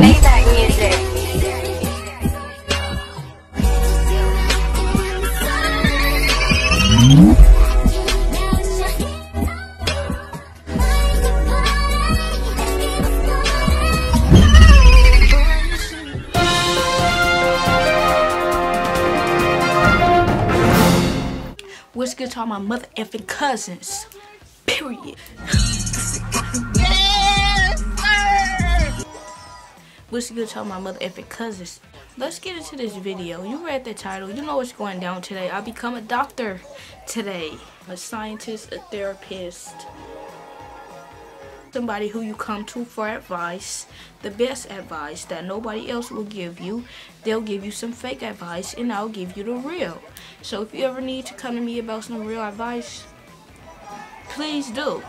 Maybach music. What's good to all my mother effing cousins? Period. What's good to tell my mother effing cousins? Let's get into this video. You read the title. You know what's going down today. I become a doctor today. A scientist, a therapist. Somebody who you come to for advice. The best advice that nobody else will give you. They'll give you some fake advice and I'll give you the real. So if you ever need to come to me about some real advice, please do.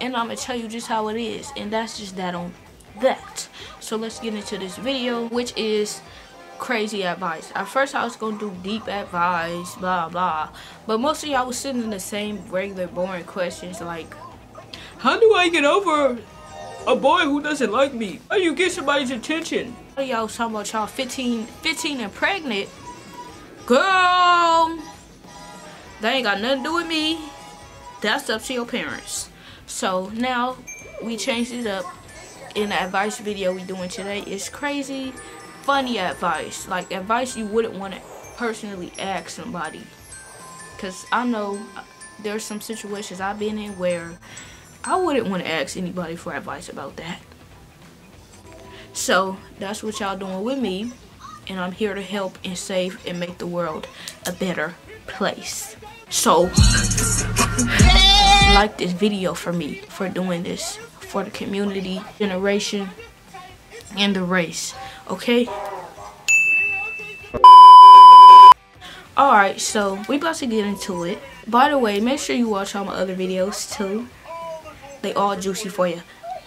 And I'm going to tell you just how it is. And that's just that on that. So let's get into this video, which is crazy advice. At first I was going to do deep advice, blah, blah. But most of y'all was sitting in the same regular boring questions like, how do I get over a boy who doesn't like me? How do you get somebody's attention? Y'all was talking about y'all 15, 15 and pregnant. Girl, that ain't got nothing to do with me. That's up to your parents. So now we changed it up. In the advice video we doing today is crazy, funny advice. Like advice you wouldn't want to personally ask somebody. Cause I know uh, there's some situations I've been in where I wouldn't want to ask anybody for advice about that. So that's what y'all doing with me. And I'm here to help and save and make the world a better place. So like this video for me for doing this for the community, generation, and the race. Okay? Alright, so we about to get into it. By the way, make sure you watch all my other videos too. They all juicy for you.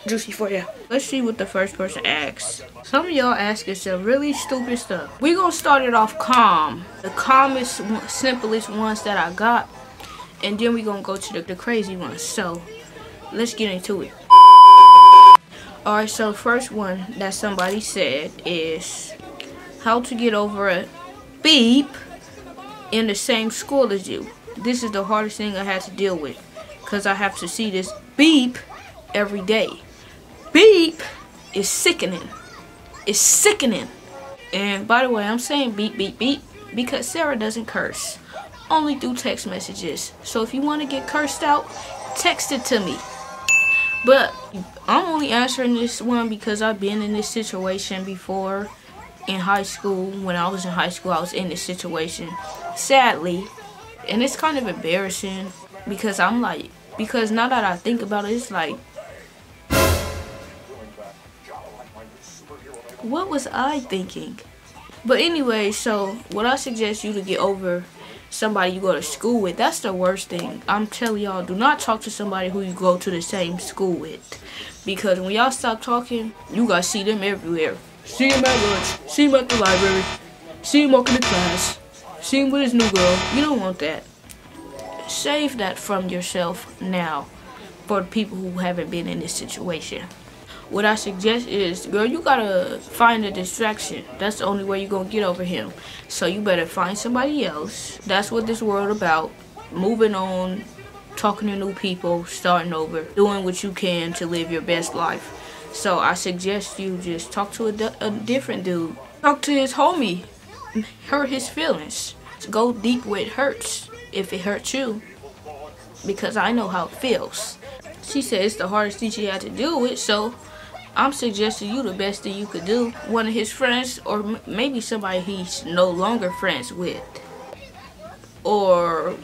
Juicy for you. Let's see what the first person asks. Some of y'all asking some really stupid stuff. we gonna start it off calm. The calmest, simplest ones that I got. And then we gonna go to the, the crazy ones. So, let's get into it. Alright, so first one that somebody said is how to get over a beep in the same school as you. This is the hardest thing I had to deal with because I have to see this beep every day. Beep is sickening. It's sickening. And by the way, I'm saying beep, beep, beep because Sarah doesn't curse. Only through text messages. So if you want to get cursed out, text it to me. But I'm only answering this one because I've been in this situation before in high school. When I was in high school, I was in this situation. Sadly. And it's kind of embarrassing because I'm like, because now that I think about it, it's like, what was I thinking? But anyway, so what I suggest you to get over somebody you go to school with, that's the worst thing. I'm telling y'all, do not talk to somebody who you go to the same school with. Because when y'all stop talking, you gotta see them everywhere. See him at lunch, see him at the library, see him walking to class, see him with his new girl. You don't want that. Save that from yourself now for people who haven't been in this situation. What I suggest is, girl, you gotta find a distraction. That's the only way you're gonna get over him. So you better find somebody else. That's what this world about. Moving on, talking to new people, starting over, doing what you can to live your best life. So I suggest you just talk to a, different dude. Talk to his homie. Hurt his feelings. Go deep where it hurts. If it hurts you. Because I know how it feels. She said it's the hardest thing she had to deal with. So I'm suggesting you the best thing you could do. One of his friends or maybe somebody he's no longer friends with. Or,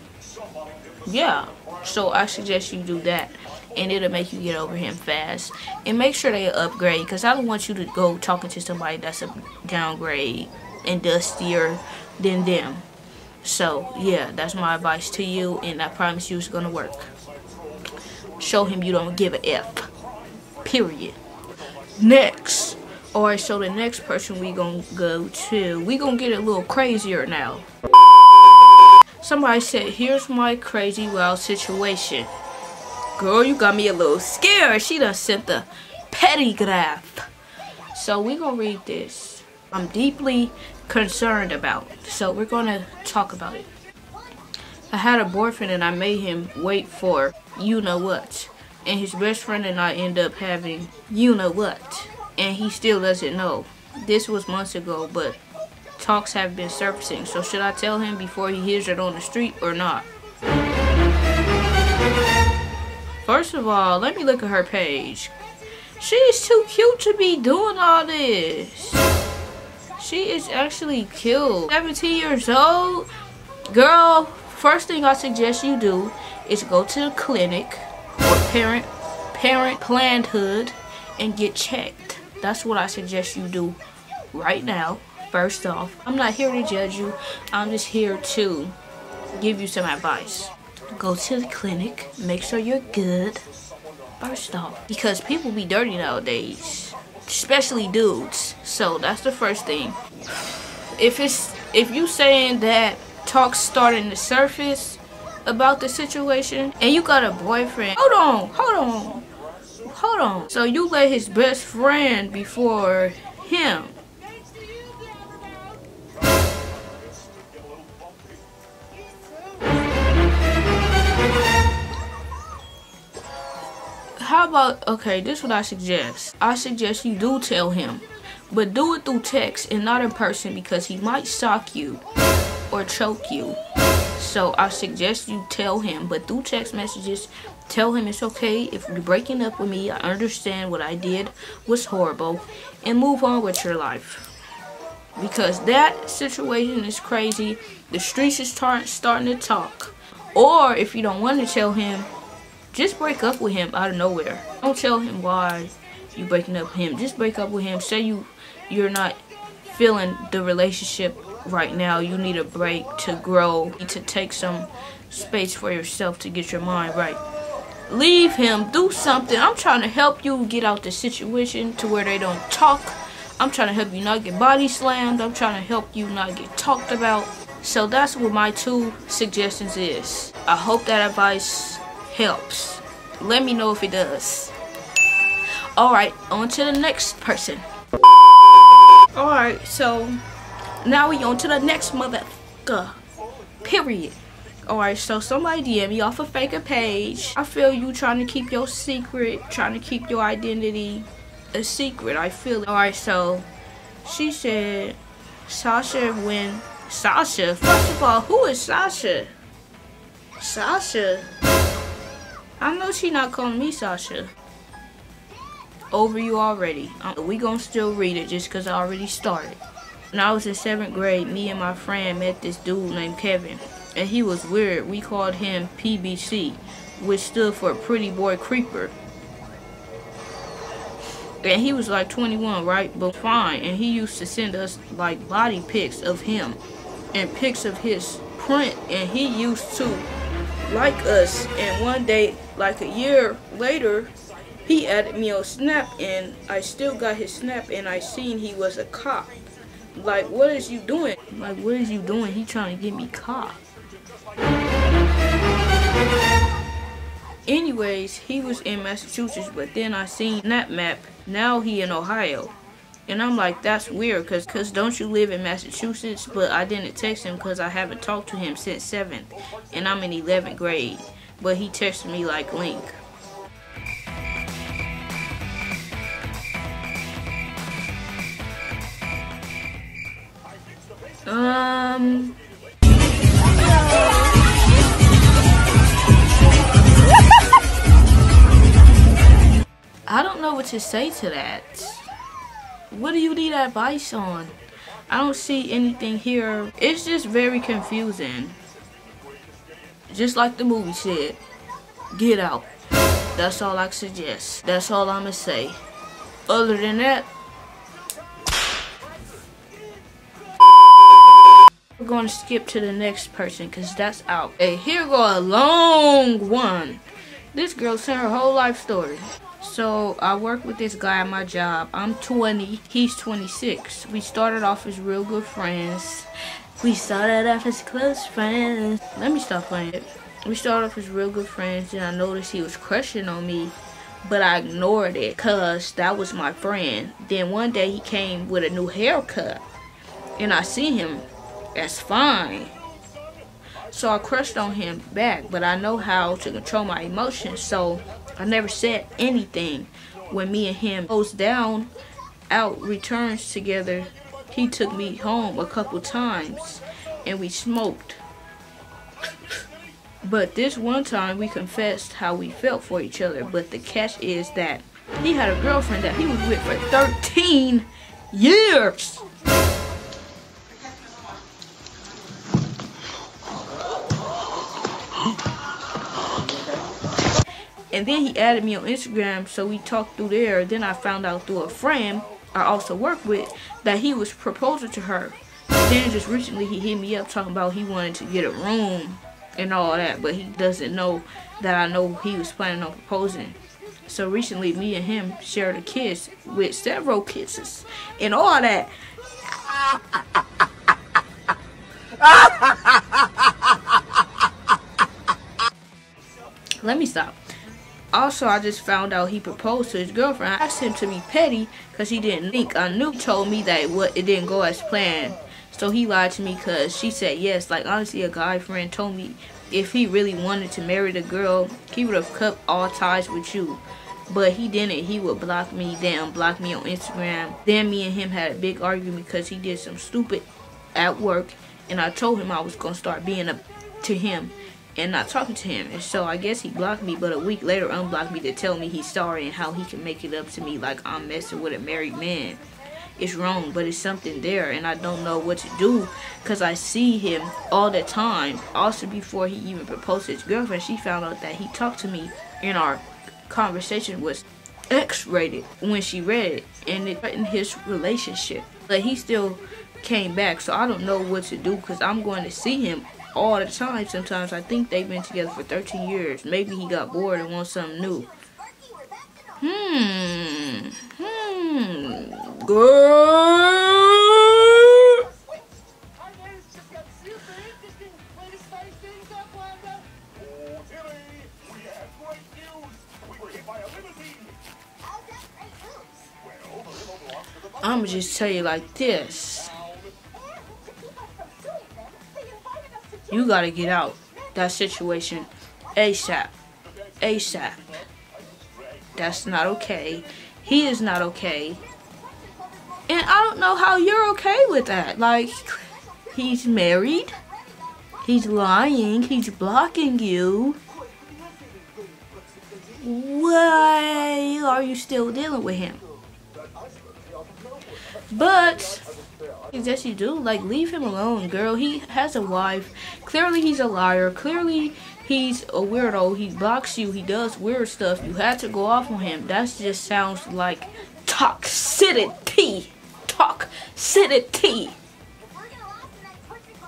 yeah. So I suggest you do that. And it'll make you get over him fast. And make sure they upgrade. Because I don't want you to go talking to somebody that's a downgrade and dustier than them. So, yeah, that's my advice to you. And I promise you it's going to work. Show him you don't give a F. Period. Next. Alright, so the next person we gonna go to, we gonna get a little crazier now. Somebody said, here's my crazy wild situation. Girl, you got me a little scared. She done sent the petty graph. So we gonna read this. I'm deeply concerned about. So we're gonna talk about it. I had a boyfriend and I made him wait for you know what. And his best friend and I end up having you know what. And he still doesn't know. This was months ago, but talks have been surfacing. So should I tell him before he hears it on the street or not? First of all, let me look at her page. She's too cute to be doing all this. She is actually cute. 17 years old. Girl, first thing I suggest you do is go to the clinic parent parent planned hood and get checked. That's what I suggest you do right now. First off, I'm not here to judge you. I'm just here to give you some advice. Go to the clinic, make sure you're good. First off, because people be dirty nowadays, especially dudes. So that's the first thing. If it's if you saying that talks starting to surface about the situation and you got a boyfriend, hold on, hold on, hold on. So you let his best friend before him. How about, okay, this is what I suggest. I suggest you do tell him, but do it through text and not in person because he might sock you or choke you. So I suggest you tell him, but through text messages, tell him it's okay if you're breaking up with me. I understand what I did was horrible and move on with your life. Because that situation is crazy. The streets is starting to talk. Or if you don't want to tell him, just break up with him out of nowhere. Don't tell him why you're breaking up with him. Just break up with him. Say you you're not feeling the relationship right now. You need a break to grow, to take some space for yourself to get your mind right. Leave him, do something. I'm trying to help you get out the situation to where they don't talk. I'm trying to help you not get body slammed. I'm trying to help you not get talked about. So that's what my two suggestions is. I hope that advice helps. Let me know if it does. Alright, on to the next person. Alright, so now we on to the next motherfucker. Period. Alright, so somebody DM me off a faker page. I feel you trying to keep your secret, trying to keep your identity a secret. I feel it. Alright, so she said Sasha when Sasha, first of all, who is Sasha? Sasha? I know she not calling me Sasha. Over you already. Um, we gonna still read it just cause I already started. When I was in 7th grade, me and my friend met this dude named Kevin. And he was weird. We called him PBC, which stood for Pretty Boy Creeper. And he was like 21, right? But fine. And he used to send us like body pics of him and pics of his print. And he used to like us. And one day, like a year later, he added me on Snap and I still got his Snap and I seen he was a cop. Like, what is you doing? Like, what is you doing? He trying to get me caught. Anyways, he was in Massachusetts, but then I seen that map. Now he in Ohio. And I'm like, that's weird, cause, cause don't you live in Massachusetts? But I didn't text him cause I haven't talked to him since 7th. And I'm in 11th grade. But he texted me like Link. Um... I don't know what to say to that. What do you need advice on? I don't see anything here. It's just very confusing. Just like the movie said. Get out. That's all I suggest. That's all I'm going to say. Other than that, we're going to skip to the next person because that's out. Hey, here go a long one. This girl sent her whole life story. So I work with this guy at my job. I'm 20, he's 26. We started off as real good friends. We started off as close friends. Let me stop playing it. We started off as real good friends, and I noticed he was crushing on me, but I ignored it because that was my friend. Then one day he came with a new haircut, and I see him as fine. So I crushed on him back, but I know how to control my emotions, so I never said anything. When me and him goes down, out returns together, he took me home a couple times, and we smoked. But this one time we confessed how we felt for each other. But the catch is that he had a girlfriend that he was with for 13 years. And then he added me on Instagram, so we talked through there. Then I found out through a friend I also work with that he was proposing to her. Then just recently he hit me up talking about he wanted to get a room and all that, but he doesn't know that I know he was planning on proposing. So recently me and him shared a kiss with several kisses and all that. Let me stop. Also, I just found out he proposed to his girlfriend. I asked him to be petty because he didn't think. I knew told me that what it didn't go as planned. So he lied to me because she said yes. Like, honestly, a guy friend told me if he really wanted to marry the girl, he would have cut all ties with you. But he didn't. He would block me, then block me on Instagram. Then me and him had a big argument because he did some stupid at work. And I told him I was going to start being up to him and not talking to him. And so I guess he blocked me, but a week later unblocked me to tell me he's sorry and how he can make it up to me like I'm messing with a married man. It's wrong, but it's something there, and I don't know what to do because I see him all the time. Also, before he even proposed to his girlfriend, she found out that he talked to me, and our conversation was X-rated when she read it, and it threatened his relationship. But he still came back, so I don't know what to do because I'm going to see him all the time sometimes. I think they've been together for 13 years. Maybe he got bored and wants something new. Hmm. Hmm. Girl. I'ma just tell you like this. You gotta get out that situation ASAP. ASAP. That's not okay. He is not okay. And I don't know how you're okay with that. Like, he's married. He's lying. He's blocking you. Why are you still dealing with him? But yes you do like leave him alone girl. He has a wife. Clearly he's a liar. Clearly he's a weirdo. He blocks you. He does weird stuff. You had to go off on him. That just sounds like toxicity. Toxicity.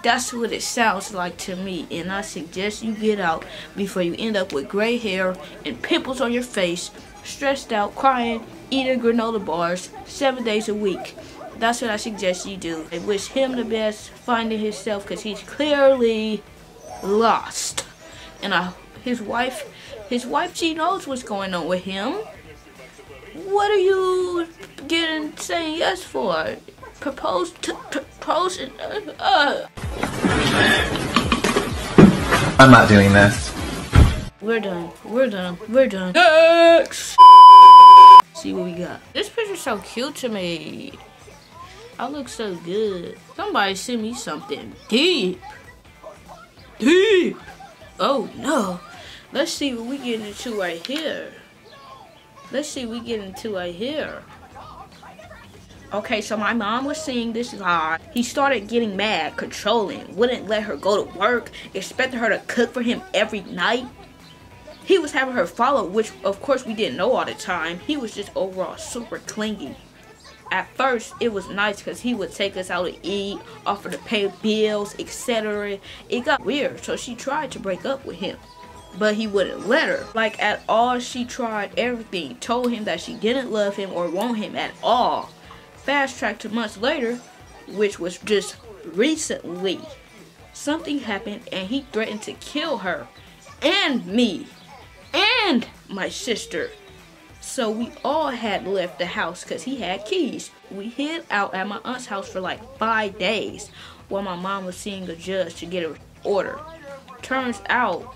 That's what it sounds like to me and i suggest you get out before you end up with gray hair and pimples on your face stressed out crying eating granola bars seven days a week that's what I suggest you do. I wish him the best finding himself because he's clearly lost. And I, his wife, his wife, she knows what's going on with him. What are you getting saying yes for? Propose to propose. Uh, uh. I'm not doing this. We're done. We're done. We're done. Next. See what we got. This picture's so cute to me. I look so good. Somebody send me something deep. Deep. Oh no. Let's see what we get into right here. Let's see what we get into right here. Okay, so my mom was seeing this guy. He started getting mad, controlling, wouldn't let her go to work, expected her to cook for him every night. He was having her follow, which of course we didn't know all the time. He was just overall super clingy at first it was nice because he would take us out to eat, offer to pay bills, etc. It got weird, so she tried to break up with him. But he wouldn't let her. Like at all, she tried everything. Told him that she didn't love him or want him at all. Fast track to months later, which was just recently, something happened and he threatened to kill her and me and my sister. So we all had left the house because he had keys. We hid out at my aunt's house for like five days while my mom was seeing a judge to get an order. Turns out,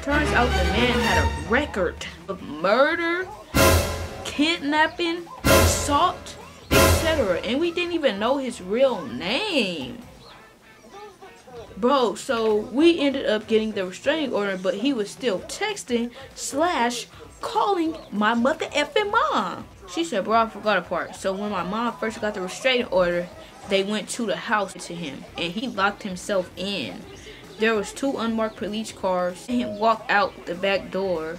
turns out the man had a record of murder, kidnapping, assault, etc. And we didn't even know his real name. Bro, so we ended up getting the restraining order, but he was still texting slash calling my mother effing mom. She said, bro, I forgot a part. So when my mom first got the restraining order, they went to the house to him and he locked himself in. There was two unmarked police cars and he walked out the back door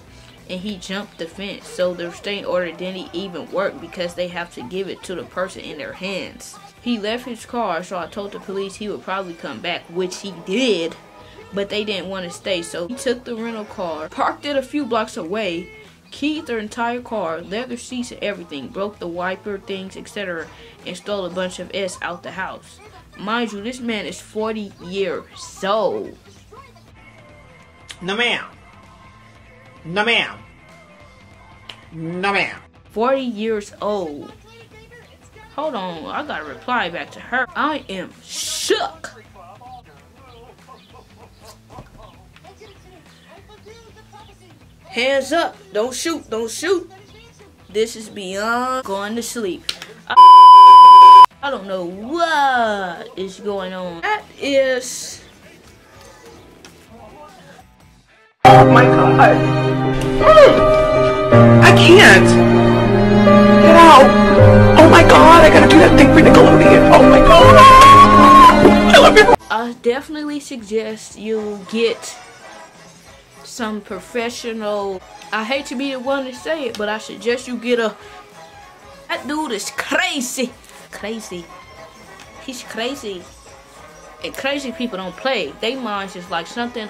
and he jumped the fence. So the restraining order didn't even work because they have to give it to the person in their hands. He left his car, so I told the police he would probably come back, which he did, but they didn't want to stay. So he took the rental car, parked it a few blocks away, keyed their entire car, leather seats and everything, broke the wiper things, etc., and stole a bunch of S out the house. Mind you, this man is 40 years old. No ma'am. No ma'am. No ma'am. 40 years old. Hold on, I gotta reply back to her. I am shook. Hands up, don't shoot, don't shoot. This is beyond going to sleep. I, I don't know what is going on. That is Oh my god. I can't. Get out. Oh my god, I gotta do that thing for Nickelodeon. Oh my god. I love you. I definitely suggest you get some professional. I hate to be the one to say it, but I suggest you get a. That dude is crazy. Crazy. He's crazy. And crazy people don't play. They minds is like something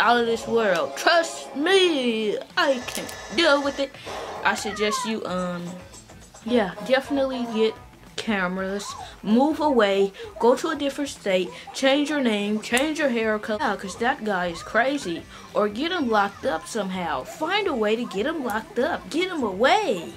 out of this world. Trust me, I can deal with it. I suggest you, um, yeah, definitely get cameras, move away, go to a different state, change your name, change your hair color, yeah, cause that guy is crazy. Or get him locked up somehow. Find a way to get him locked up. Get him away.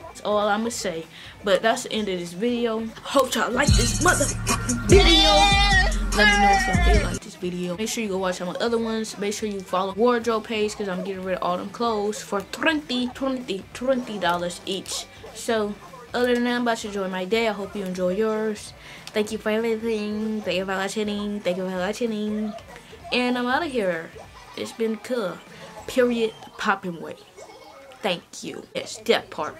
That's all I'm gonna say. But that's the end of this video. Hope y'all like this motherfucking video. Let me know if y'all did like this video. Make sure you go watch some other ones. Make sure you follow wardrobe page because I'm getting rid of all them clothes for 20 20 20 dollars each. So other than that, I'm about to enjoy my day. I hope you enjoy yours. Thank you for everything. Thank you for watching. Thank you for watching. And I'm out of here. It's been cool. Period. Popping way. Thank you. It's that part.